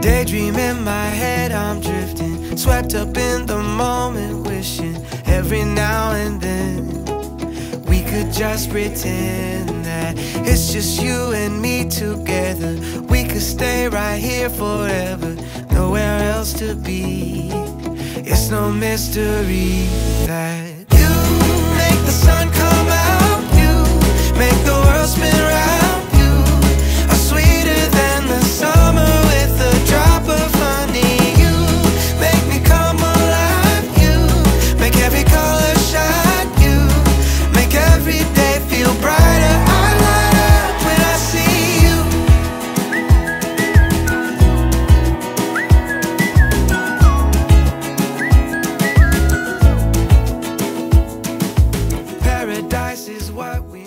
Daydream in my head, I'm drifting. Swept up in the moment, wishing every now and then we could just pretend that it's just you and me together. We could stay right here forever, nowhere else to be. No mystery what we